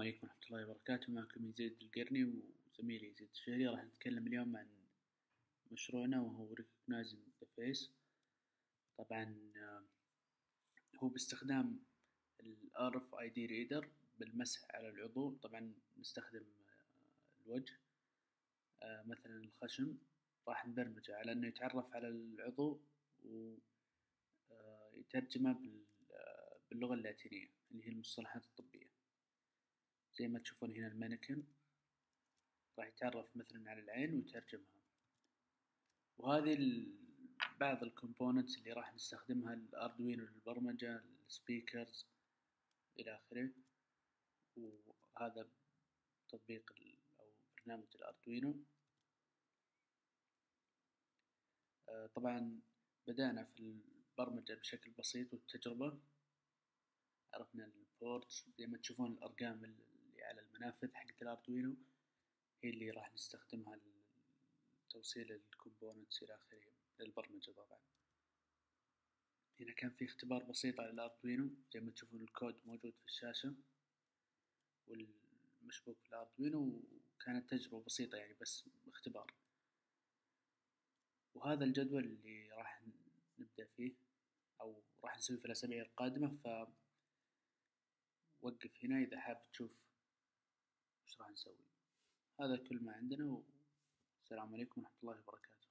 السلام عليكم ورحمة الله وبركاته. معكم يزيد القرني وزميلي يزيد الشهري. راح نتكلم اليوم عن مشروعنا وهو Recognizing the Face. طبعا هو باستخدام ال RFID Reader بالمسح على العضو. طبعا نستخدم الوجه مثلا الخشم. راح نبرمجه على إنه يتعرف على العضو ويترجمه باللغة اللاتينية اللي هي المصطلحات الطبية. زي ما تشوفون هنا ال manikin راح يتعرف مثلا على العين ويترجمها. وهذي بعض ال components اللي راح نستخدمها ال Arduino للبرمجة ال speakers إلى آخره. وهذا تطبيق أو برنامج ال Arduino. طبعا بدأنا في البرمجة بشكل بسيط والتجربة. عرفنا ال port زي ما تشوفون الأرقام على المنافذ حقت ال Arduino هي اللي راح نستخدمها لتوصيل ال components إلى آخره للبرمجة طبعا. هنا كان في اختبار بسيط على ال Arduino زي ما تشوفون الكود موجود في الشاشة والمشبوك في ال Arduino وكانت تجربة بسيطة يعني بس اختبار وهذا الجدول اللي راح نبدأ فيه أو راح نسويه في الأسابيع القادمة ف وقف هنا إذا حاب تشوف راح نسوي هذا كل ما عندنا والسلام عليكم ورحمة الله وبركاته.